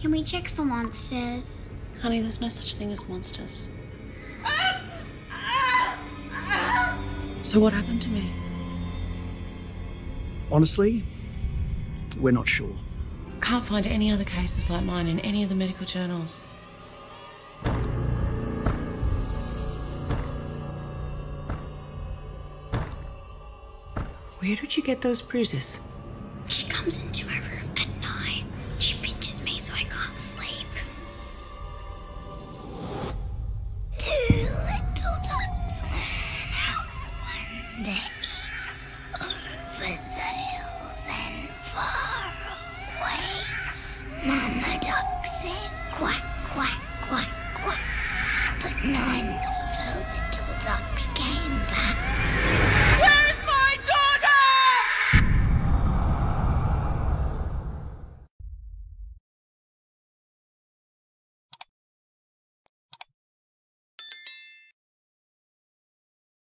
Can we check for monsters? Honey, there's no such thing as monsters. So what happened to me? Honestly, we're not sure. Can't find any other cases like mine in any of the medical journals. Where did you get those bruises? over the hills and far away. Mama duck said quack, quack, quack, quack, but none